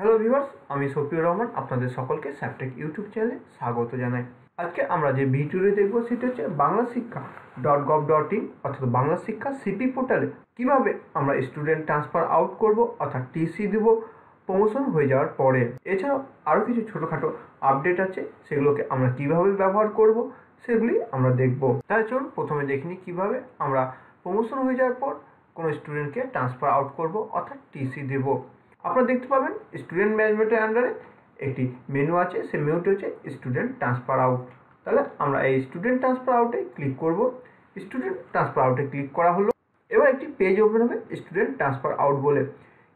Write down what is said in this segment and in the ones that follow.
Hello viewers আমি সফিউর রহমান, আপনাদের সকলকে স্যাপটেক ইউটিউব চ্যানেলে স্বাগত জানাই। আজকে আমরা যে ভিডিওটি দেখব, সেটি হচ্ছে বাংলা শিক্ষা ডট গভ ডট ইন অর্থাৎ বাংলা শিক্ষা সিপি পোর্টালে কীভাবে আমরা স্টুডেন্ট ট্রান্সফার আউট করব, অর্থাৎ টিসি দেবো প্রমোশন হয়ে যাওয়ার পরে। এছাড়াও আরও কিছু ছোটোখাটো আপডেট আছে, সেগুলোকে আমরা কীভাবে ব্যবহার করব, সেগুলি আমরা দেখব। তাই চলুন প্রথমে দেখিনি কীভাবে আমরা প্রমোশন হয়ে যাওয়ার পর কোনো স্টুডেন্টকে ট্রান্সফার আউট করব, অর্থাৎ টিসি দেবো। আপনারা দেখতে পাবেন স্টুডেন্ট ম্যানেজমেন্টের আন্ডারে একটি মেনু আছে, সেই মেনুটি হচ্ছে স্টুডেন্ট ট্রান্সফার আউট তাহলে আমরা এই স্টুডেন্ট ট্রান্সফার আউটে ক্লিক করব। স্টুডেন্ট ট্রান্সফার আউটে ক্লিক করা হলো। এবার একটি পেজ ওপেন হবে স্টুডেন্ট ট্রান্সফার আউট বলে।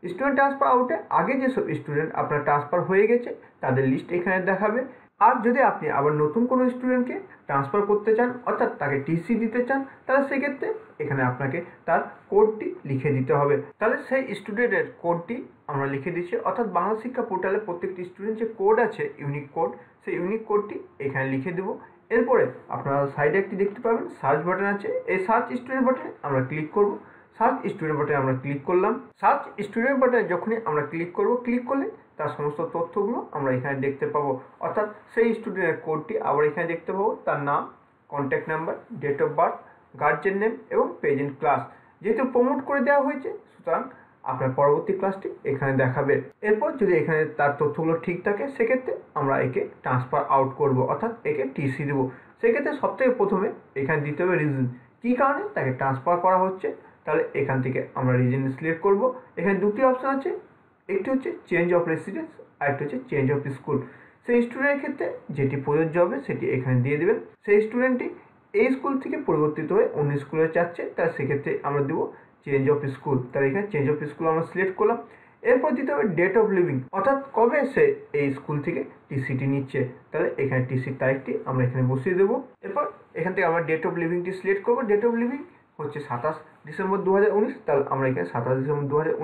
স্টুডেন্ট ট্রান্সফার আউটে আগে যেসব স্টুডেন্ট আপনার ট্রান্সফার হয়ে গেছে, তাদের লিস্ট এখানে দেখাবে। আর যদি আপনি আবার নতুন কোনো স্টুডেন্টকে ট্রান্সফার করতে চান, অর্থাৎ তাকে টিসি দিতে চান, তাহলে সেক্ষেত্রে এখানে আপনাকে তার কোডটি লিখে দিতে হবে। তাহলে সেই স্টুডেন্টের কোডটি আমরা লিখে দিচ্ছি, অর্থাৎ বাংলা শিক্ষা পোর্টালে প্রত্যেকটি স্টুডেন্ট যে কোড আছে ইউনিক কোড সেই ইউনিক কোডটি এখানে লিখে দেবো। এরপরে আপনারা সাইডে একটি দেখতে পাবেন সার্চ বাটন আছে। এই সার্চ স্টুডেন্ট বাটনে আমরা ক্লিক করব। সার্চ স্টুডেন্ট বাটনে আমরা ক্লিক করলাম। সার্চ স্টুডেন্ট বাটনে যখনই আমরা ক্লিক করব ক্লিক করলে তার সমস্ত তথ্যগুলো আমরা এখানে দেখতে পাবো। অর্থাৎ সেই স্টুডেন্টের কোডটি আবার এখানে দেখতে পাবো। তার নাম contact number date of birth guardian name এবং প্রেজেন্ট ক্লাস যেহেতু প্রমোট করে দেওয়া হয়েছে, সুতরাং আপনার পরবর্তী ক্লাসটি এখানে দেখাবে। এরপর যদি এখানে তার তথ্যগুলো ঠিক থাকে, সেক্ষেত্রে আমরা একে ট্রান্সফার আউট করব, অর্থাৎ একে টিসি দেবো। সেক্ষেত্রে সবথেকে প্রথমে এখানে দিতে হবে রিজন কী কারণে তাকে ট্রান্সফার করা হচ্ছে? তাহলে এখান থেকে আমরা রিজন সিলেক্ট করব। এখানে দুটি অপশান আছে, একটি হচ্ছে চেঞ্জ অফ রেসিডেন্স আর একটি হচ্ছে চেঞ্জ অফ স্কুল সেই স্টুডেন্টের ক্ষেত্রে যেটি প্রযোজ্য হবে সেটি এখানে দিয়ে দেবেন। সেই স্টুডেন্টটি এই স্কুল থেকে পরিবর্তিত হয়ে অন্য স্কুলে যাচ্ছে তার সেক্ষেত্রে আমরা দেবো চেঞ্জ অফ স্কুল তাহলে এখানে চেঞ্জ অফ স্কুল আমরা সিলেক্ট করলাম। এরপর দিতে হবে ডেট অফ লিভিং অর্থাৎ কবে সে এই স্কুল থেকে টিসিটি নিচ্ছে। তাহলে এখানে টিসির তারিখটি আমরা এখানে বসিয়ে দেবো। এরপর এখান থেকে আমরা ডেট অফ লিভিংটি সিলেক্ট করব। ডেট অফ লিভিং হচ্ছে সাতাশ। ডিসেম্বর দু হাজার উনিশ, তাহলে আমরা এখানে সাতাশ ডিসেম্বর দু হাজার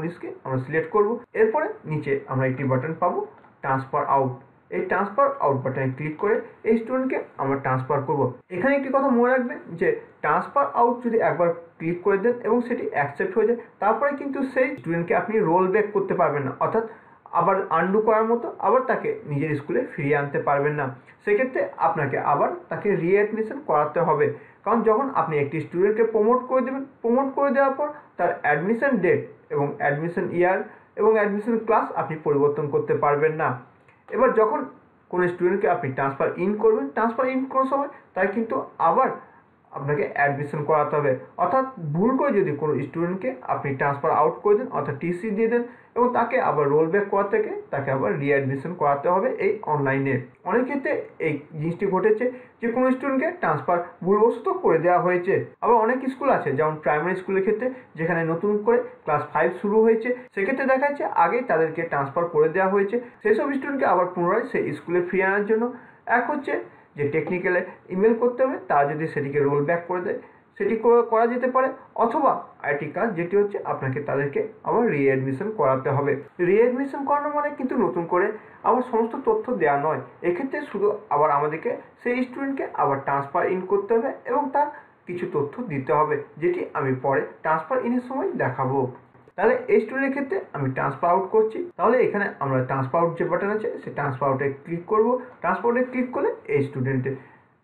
আমরা সিলেক্ট করব। এরপরে নিচে আমরা একটি বাটন পাবো, ট্রান্সফার আউট। এই ট্রান্সফার আউট বাটনে ক্লিক করে এই স্টুডেন্টকে আমরা ট্রান্সফার করব। এখানে একটি কথা মনে রাখবেন যে, ট্রান্সফার আউট যদি একবার ক্লিক করে দেন এবং সেটি অ্যাকসেপ্ট হয়ে যায়, তারপরে কিন্তু সেই স্টুডেন্টকে আপনি রোল ব্যাক করতে পারবেন না। অর্থাৎ আবার আন্ডু করার মতো আবার তাকে নিজের স্কুলে ফিরিয়ে আনতে পারবেন না। সেক্ষেত্রে আপনাকে আবার তাকে রিঅ্যাডমিশন করাতে হবে। কারণ যখন আপনি একটি স্টুডেন্টকে প্রমোট করে দেবেন প্রমোট করে দেওয়ার পর তার অ্যাডমিশন ডেট এবং অ্যাডমিশন ইয়ার এবং অ্যাডমিশন ক্লাস আপনি পরিবর্তন করতে পারবেন না। এবার যখন কোনো স্টুডেন্টকে আপনি ট্রান্সফার ইন করবেন ট্রান্সফার ইন করার সময় তাই কিন্তু আবার আপনাকে অ্যাডমিশন করাতে হবে। অর্থাৎ ভুল করে যদি কোনো স্টুডেন্টকে আপনি ট্রান্সফার আউট করে দেন, অর্থাৎ টিসি দিয়ে দেন এবং তাকে আবার রোল ব্যাক করা থেকে তাকে আবার রিঅ্যাডমিশন করাতে হবে এই অনলাইনে অনেক ক্ষেত্রে এই জিনিসটি ঘটেছে যে কোনো স্টুডেন্টকে ট্রান্সফার ভুলবশত করে দেওয়া হয়েছে। আবার অনেক স্কুল আছে, যেমন প্রাইমারি স্কুলের ক্ষেত্রে, যেখানে নতুন করে ক্লাস ফাইভ শুরু হয়েছে। সেক্ষেত্রে দেখা যাচ্ছে আগেই তাদেরকে ট্রান্সফার করে দেওয়া হয়েছে। সেই সব স্টুডেন্টকে আবার পুনরায় সেই স্কুলে ফিরিয়ে আনার জন্য। এক হচ্ছে যে টেকনিক্যালে ইমেল করতে হবে, তা যদি সেটিকে রোল ব্যাক করে দেয়, সেটি করা যেতে পারে, অথবা আইটি কাজ যেটি হচ্ছে আপনাকে তাদেরকে আবার রিঅ্যাডমিশন করাতে হবে। রিঅ্যাডমিশন করানো মানে কিন্তু নতুন করে আবার সমস্ত তথ্য দেওয়া নয়। এক্ষেত্রে শুধু আবার আমাদেরকে সেই স্টুডেন্টকে আবার ট্রান্সফার ইন করতে হবে এবং তার কিছু তথ্য দিতে হবে, যেটি আমি পরে ট্রান্সফার ইনের সময় দেখাবো। তাহলে এই স্টুডেন্টের ক্ষেত্রে আমি ট্রান্সফার আউট করছি। তাহলে এখানে আমরা ট্রান্সফার আউট যে বাটন আছে, সেই ট্রান্সফার আউটে ক্লিক করব। ট্রান্সফার আউটে ক্লিক করলে এই স্টুডেন্টের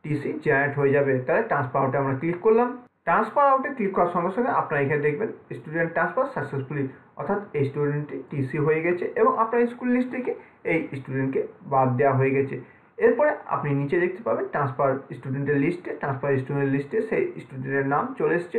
টিসি জেনারেট হয়ে যাবে। তাহলে ট্রান্সফার আউটে আমরা ক্লিক করলাম। ট্রান্সফার আউটে ক্লিক করার সঙ্গে সঙ্গে আপনারা এখানে দেখবেন স্টুডেন্ট ট্রান্সফার সাকসেসফুলি অর্থাৎ এই স্টুডেন্টটি টিসি হয়ে গেছে এবং আপনার স্কুল লিস্ট থেকে এই স্টুডেন্টকে বাদ দেওয়া হয়ে গেছে। এরপরে আপনি নিচে দেখতে পাবেন ট্রান্সফার স্টুডেন্টের লিস্টে ট্রান্সফার স্টুডেন্টের লিস্টে সেই স্টুডেন্টের নাম চলে এসছে।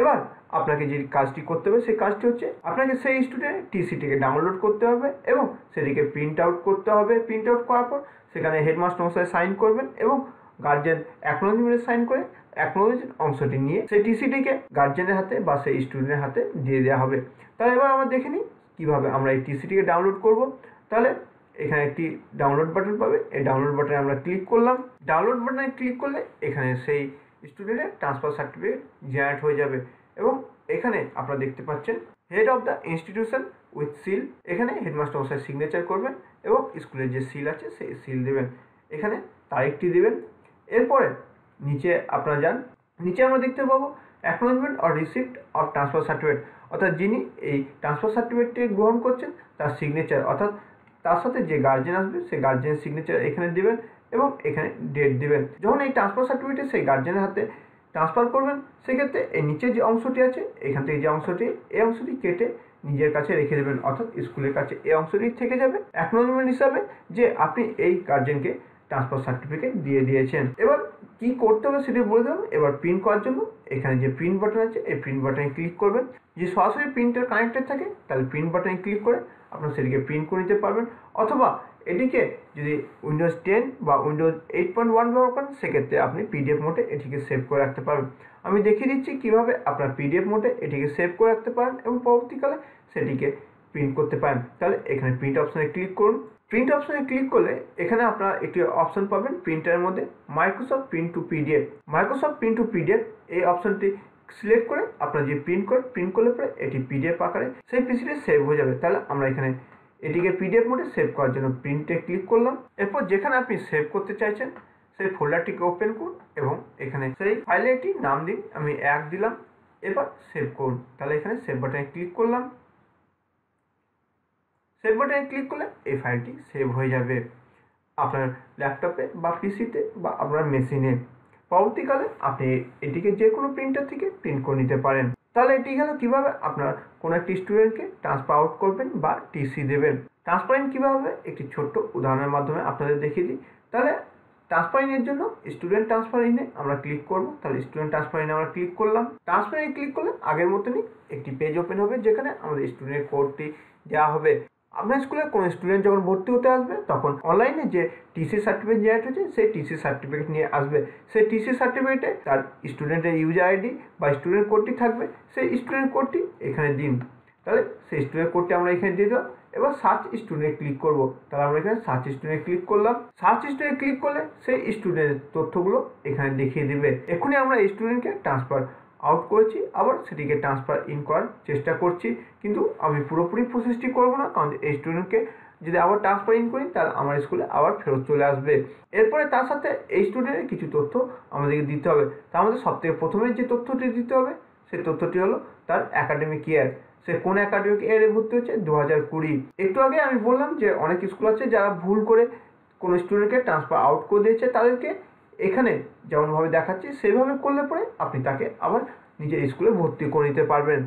এবার আপনাকে যে কাজটি করতে হবে, সেই কাজটি হচ্ছে আপনাকে সেই স্টুডেন্ট টিসিটিকে ডাউনলোড করতে হবে এবং সেটিকে প্রিন্ট আউট করতে হবে। প্রিন্ট আউট করার পর সেখানে হেডমাস্টার মশাই সাইন করবেন এবং গার্জেন অ্যাকনোলজমেন্টে সাইন করে অ্যাকনোলজ অংশটি নিয়ে সেই টিসিটিকে গার্জেনের হাতে বা সেই স্টুডেন্টের হাতে দিয়ে দেওয়া হবে। তাহলে এবার আমরা দেখে নিই কীভাবে আমরা এই টিসিটিকে ডাউনলোড করব। তাহলে এখানে একটি ডাউনলোড বাটন পাবে। এই ডাউনলোড বাটনে আমরা ক্লিক করলাম। ডাউনলোড বাটনে ক্লিক করলে এখানে সেই স্টুডেন্টের ট্রান্সফার সার্টিফিকেট জেনারেট হয়ে যাবে এবং এখানে আপনারা দেখতে পাচ্ছেন head of the institution with seal এখানে হেডমাস্টার মশাই সিগনেচার করবেন এবং স্কুলের যে সিল আছে সেই সিল দেবেন। এখানে তারিখটি দেবেন। এরপরে নিচে আপনারা যান। নিচে আমরা দেখতে পাবো acknowledgement or receipt of transfer certificate অর্থাৎ যিনি এই ট্রান্সফার সার্টিফিকেটটি গ্রহণ করছেন, তার সিগনেচার অর্থাৎ তার সাথে যে গার্জেন আসবে, সেই গার্জেনের সিগনেচার এখানে দিবেন এবং এখানে ডেট দেবেন। যখন এই ট্রান্সফার সার্টিফিকেট সেই গার্জেনের হাতে ট্রান্সফার করবেন, সেক্ষেত্রে এই নিচের যে অংশটি আছে, এখান থেকে যে অংশটি, এই অংশটি কেটে নিজের কাছে রেখে দেবেন, অর্থাৎ স্কুলের কাছে। এই অংশটি থেকে যাবে অ্যাকনোলজমেন্ট হিসাবে যে আপনি এই গার্জেনকে ট্রান্সফার সার্টিফিকেট দিয়ে দিয়েছেন। এবার কি করতে হবে সেটি বলে দেবেন। এবার প্রিন্ট করার জন্য এখানে যে প্রিন্ট বাটন আছে, এই প্রিন্ট বাটনে ক্লিক করবেন। যে সরাসরি প্রিন্টার কানেক্টেড থাকে, তাহলে প্রিন্ট বাটনে ক্লিক করে আপনার সেটিকে প্রিন্ট করে নিতে পারবেন। অথবা এটিকে যদি উইন্ডোজ টেন বা উইন্ডোজ এইট পয়েন্ট ওয়ান ব্যবহার করেন, সেক্ষেত্রে আপনি পিডিএফ মোডে এটিকে সেভ করে রাখতে পারবেন। আমি দেখিয়ে দিচ্ছি কীভাবে আপনার পিডিএফ মোডে এটিকে সেভ করে রাখতে পারেন এবং পরবর্তীকালে সেটিকে প্রিন্ট করতে পারেন। তাহলে এখানে প্রিন্ট অপশানে ক্লিক করুন। প্রিন্ট অপশনে ক্লিক করলে এখানে আপনারা একটি অপশন পাবেন প্রিন্টারের মধ্যে Microsoft print to PDF Microsoft print to PDF এই অপশনটি সিলেক্ট করে আপনারা যে প্রিন্ট করে প্রিন্ট করলে পরে এটি পিডিএফ আকারে সেই পিসিতে সেভ হয়ে যাবে। তাহলে আমরা এখানে এটিকে পিডিএফ মোডে সেভ করার জন্য প্রিন্টে ক্লিক করলাম। এরপর যেখানে আপনি সেভ করতে চাইছেন, সেই ফোল্ডারটিকে ওপেন করুন এবং এখানে সেই ফাইলে একটি নাম দিন, আমি এক দিলাম, এবার সেভ করুন। তাহলে এখানে সেভ বাটনে ক্লিক করলাম। সেভ বাটনে ক্লিক করলে এই ফাইলটি সেভ হয়ে যাবে। আপনার ল্যাপটপে বা পিসিতে বা আপনার মেশিনে পরবর্তীকালে আপনি এটিকে যে কোনো প্রিন্টার থেকে প্রিন্ট করে নিতে পারেন। তাহলে এটি গেল কীভাবে আপনার কোনো একটি স্টুডেন্টকে ট্রান্সফার আউট করবেন বা টিসি দেবেন। ট্রান্সফারিং কীভাবে? একটি ছোট্ট উদাহরণের মাধ্যমে আপনাদের দেখিয়ে দিই। তাহলে ট্রান্সফারিংয়ের জন্য স্টুডেন্ট ট্রান্সফারিংয়ে আমরা ক্লিক করব। তাহলে স্টুডেন্ট ট্রান্সফারিংয়ে আমরা ক্লিক করলাম। ট্রান্সফারিংয়ে ক্লিক করলে আগের মতনই একটি পেজ ওপেন হবে, যেখানে আমাদের স্টুডেন্টের কোডটি দেওয়া হবে। আপনার স্কুলে কোনো স্টুডেন্ট যখন ভর্তি হতে আসবে, তখন অনলাইনে যে টিসি সার্টিফিকেট জেনারেট হয়েছে সেই টিসি সার্টিফিকেট নিয়ে আসবে। সেই টিসি সার্টিফিকেটে তার স্টুডেন্টের ইউজার আইডি বা স্টুডেন্ট কোডটি থাকবে। সেই স্টুডেন্ট কোডটি এখানে দিন। তাহলে সেই স্টুডেন্ট কোডটি আমরা এখানে দিয়ে দেবো এবার সার্চ স্টুডেন্ট ক্লিক করব। তাহলে আমরা এখানে সার্চ স্টুডেন্ট ক্লিক করলাম। সার্চ স্টুডেন্ট ক্লিক করলে সেই স্টুডেন্টের তথ্যগুলো এখানে দেখিয়ে দেবে। এখনই আমরা স্টুডেন্টকে ট্রান্সফার আউট করেছি, আবার সেটিকে ট্রান্সফার ইন করার চেষ্টা করছি। কিন্তু আমি পুরোপুরি প্রসেসটি করব না, কারণ এই স্টুডেন্টকে যদি আবার ট্রান্সফার ইন করি, তাহলে আমার স্কুলে আবার ফেরত চলে আসবে। এরপরে তার সাথে এই স্টুডেন্টের কিছু তথ্য আমাদেরকে দিতে হবে। তার মধ্যে সবথেকে প্রথমে যে তথ্যটি দিতে হবে, সেই তথ্যটি হলো তার একাডেমিক ইয়ার সে কোন একাডেমিক ইয়ারে ভর্তি হচ্ছে দু হাজার কুড়ি। একটু আগে আমি বললাম যে, অনেক স্কুল আছে যারা ভুল করে কোনো স্টুডেন্টকে ট্রান্সফার আউট করে দিয়েছে তাদেরকে। এখানে যেমনভাবে দেখাচ্ছি, সেইভাবে করলে পরে আপনি তাকে আবার নিজের স্কুলে ভর্তি করে নিতে পারবেন।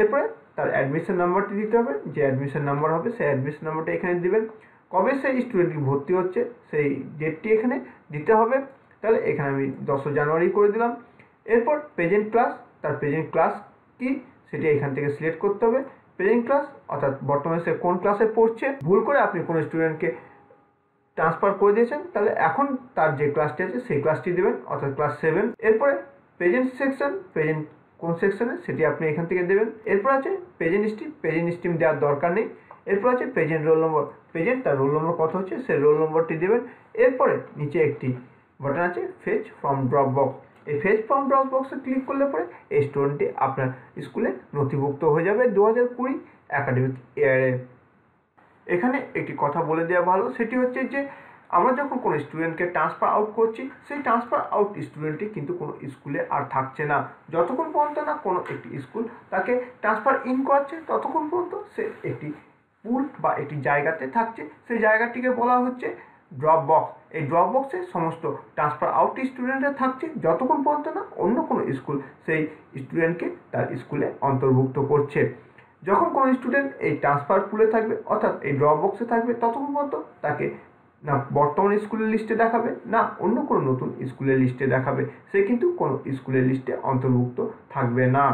এরপরে তার অ্যাডমিশন নাম্বারটি দিতে হবে। যে অ্যাডমিশন নাম্বার হবে, সেই অ্যাডমিশন নাম্বারটা এখানে দিবেন। কবে সেই স্টুডেন্টটি ভর্তি হচ্ছে, সেই ডেটটি এখানে দিতে হবে। তাহলে এখানে আমি দশই জানুয়ারি করে দিলাম। এরপর প্রেজেন্ট ক্লাস তার প্রেজেন্ট ক্লাস কি, সেটি এখান থেকে সিলেক্ট করতে হবে। প্রেজেন্ট ক্লাস অর্থাৎ বর্তমানে সে কোন ক্লাসে পড়ছে, ভুল করে আপনি কোনো স্টুডেন্টকে ট্রান্সফার করে দিয়েছেন, তাহলে এখন তার যে ক্লাসটি আছে, সেই ক্লাসটি দেবেন, অর্থাৎ ক্লাস সেভেন এরপরে প্রেজেন্ট সেকশন প্রেজেন্ট কোন সেকশনে সেটি আপনি এখান থেকে দেবেন। এরপর আছে প্রেজেন্ট স্ট্রিম প্রেজেন্ট স্ট্রিম দেওয়ার দরকার নেই। এরপর আছে প্রেজেন্ট রোল নম্বর প্রেজেন্ট তার রোল নম্বর কত হচ্ছে, সেই রোল নম্বরটি দেবেন। এরপরে নিচে একটি বাটন আছে ফেচ ফ্রম ড্রপ বক্স এই ফেচ ফ্রম ড্রপ বক্সে ক্লিক করলে পরে এই স্টুডেন্টটি আপনার স্কুলে নথিভুক্ত হয়ে যাবে। দু হাজার কুড়ি অ্যাকাডেমিক ইয়ারে এখানে একটি কথা বলে দেওয়া ভালো, সেটি হচ্ছে যে আমরা যখন কোনো স্টুডেন্টকে ট্রান্সফার আউট করছি, সেই ট্রান্সফার আউট স্টুডেন্টটি কিন্তু কোনো স্কুলে আর থাকছে না। যতক্ষণ পর্যন্ত না কোনো একটি স্কুল তাকে ট্রান্সফার ইন করাচ্ছে, ততক্ষণ পর্যন্ত সে একটি পুল বা একটি জায়গাতে থাকছে। সেই জায়গাটিকে বলা হচ্ছে ড্রপ বক্স এই ড্রপ বক্সে সমস্ত ট্রান্সফার আউট স্টুডেন্টরা থাকছে, যতক্ষণ পর্যন্ত না অন্য কোনো স্কুল সেই স্টুডেন্টকে তার স্কুলে অন্তর্ভুক্ত করছে। যখন কোনো স্টুডেন্ট এই ট্রান্সফার পুলে থাকবে, অর্থাৎ এই ড্রপ বক্সে থাকবে, ততক্ষণ পর্যন্ত তাকে না বর্তমান স্কুলের লিস্টে দেখাবে, না অন্য কোনো নতুন স্কুলের লিস্টে দেখাবে। সে কিন্তু কোনো স্কুলের লিস্টে অন্তর্ভুক্ত থাকবে না।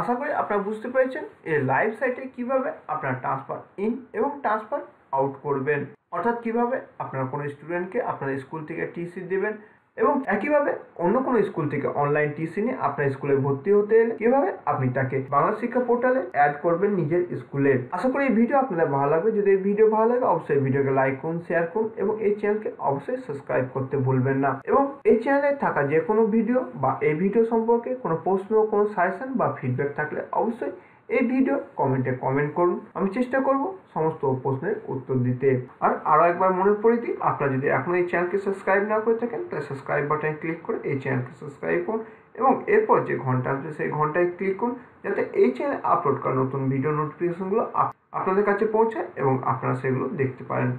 আশা করি আপনারা বুঝতে পেরেছেন এই লাইভ সাইটে কীভাবে আপনারা ট্রান্সফার ইন এবং ট্রান্সফার আউট করবেন। অর্থাৎ কীভাবে আপনার কোনো স্টুডেন্টকে আপনার স্কুল থেকে টিসি দেবেন এবং একইভাবে অন্য কোনো স্কুল থেকে অনলাইন টিসি নিয়ে আপনার স্কুলে ভর্তি হতে এলে কীভাবে আপনি তাকে বাংলা শিক্ষা পোর্টালে অ্যাড করবেন নিজের স্কুলে। আশা করি এই ভিডিও আপনাদের ভালো লাগবে। যদি এই ভিডিও ভালো লাগে, অবশ্যই ভিডিওকে লাইক করুন শেয়ার করুন এবং এই চ্যানেলকে অবশ্যই সাবস্ক্রাইব করতে ভুলবেন না। এবং এই চ্যানেলে থাকা যে কোনো ভিডিও বা এই ভিডিও সম্পর্কে কোনো প্রশ্ন, কোনো সাজেশন বা ফিডব্যাক থাকলে অবশ্যই এই ভিডিও কমেন্টে কমেন্ট করুন। আমি চেষ্টা করব সমস্ত প্রশ্নের উত্তর দিতে। আর আরও একবার মনে পড়ে দিই, আপনারা যদি এখনও এই চ্যানেলকে সাবস্ক্রাইব না করে থাকেন, তাহলে সাবস্ক্রাইব বাটনে ক্লিক করে এই চ্যানেলকে সাবস্ক্রাইব করুন এবং এরপর যে ঘণ্টা আসবে সেই ঘন্টায় ক্লিক করুন যাতে এই চ্যানেলে আপলোড করা নতুন ভিডিও নোটিফিকেশনগুলো আপনাদের কাছে পৌঁছায় এবং আপনারা সেগুলো দেখতে পারেন।